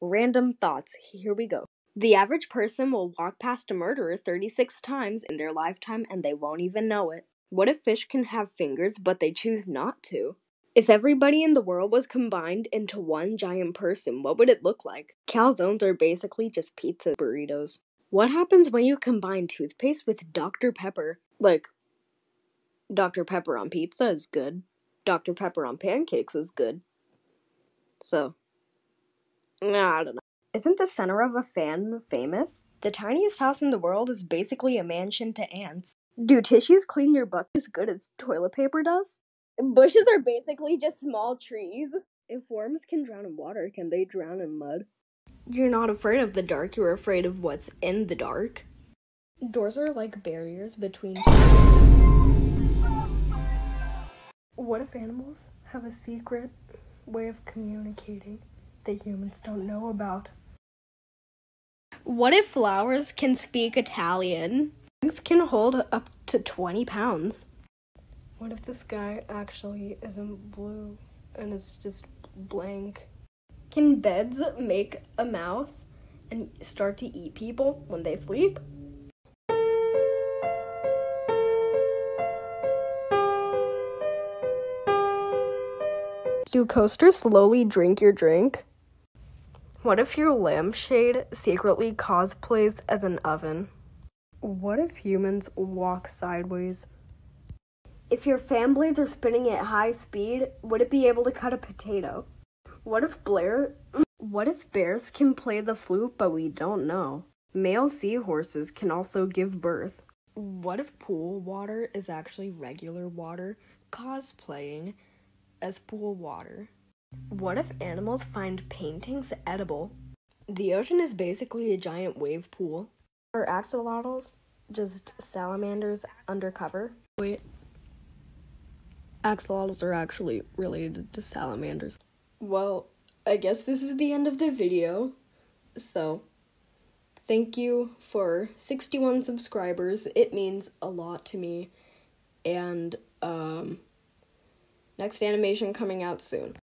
Random thoughts. Here we go. The average person will walk past a murderer 36 times in their lifetime and they won't even know it. What if fish can have fingers but they choose not to? If everybody in the world was combined into one giant person, what would it look like? Calzones are basically just pizza burritos. What happens when you combine toothpaste with Dr. Pepper? Like, Dr. Pepper on pizza is good. Dr. Pepper on pancakes is good. So, I don't know. Isn't the center of a fan famous? The tiniest house in the world is basically a mansion to ants. Do tissues clean your butt as good as toilet paper does? Bushes are basically just small trees. If worms can drown in water, can they drown in mud? You're not afraid of the dark, you're afraid of what's in the dark. Doors are like barriers between. What if animals have a secret way of communicating that humans don't know about? What if flowers can speak Italian? Things can hold up to 20 pounds. What if the sky actually isn't blue and it's just blank? Can beds make a mouth and start to eat people when they sleep? Do coasters slowly drink your drink? What if your lampshade secretly cosplays as an oven? What if humans walk sideways? If your fan blades are spinning at high speed, would it be able to cut a potato? What if Blair What if bears can play the flute but we don't know? Male seahorses can also give birth. What if pool water is actually regular water cosplaying as pool water? What if animals find paintings edible? The ocean is basically a giant wave pool. Are axolotls just salamanders undercover? Wait. Axolotls are actually related to salamanders. Well, I guess this is the end of the video. So, thank you for 61 subscribers. It means a lot to me. And, um, next animation coming out soon.